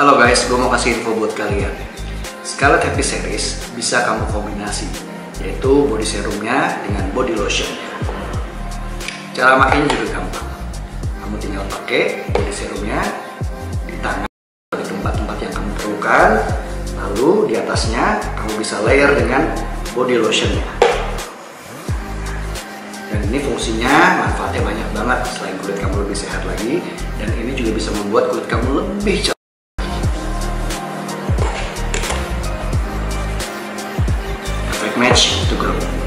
Halo guys, gue mau kasih info buat kalian. Scarlet Happy Series bisa kamu kombinasi, yaitu body serumnya dengan body lotionnya. Cara makainya juga gampang. Kamu tinggal pakai body serumnya di tangan di tempat-tempat yang kamu perlukan, lalu di atasnya kamu bisa layer dengan body lotionnya. Dan ini fungsinya manfaatnya banyak banget selain kulit kamu lebih sehat lagi dan ini juga bisa membuat kulit kamu lebih cerah. match to grow.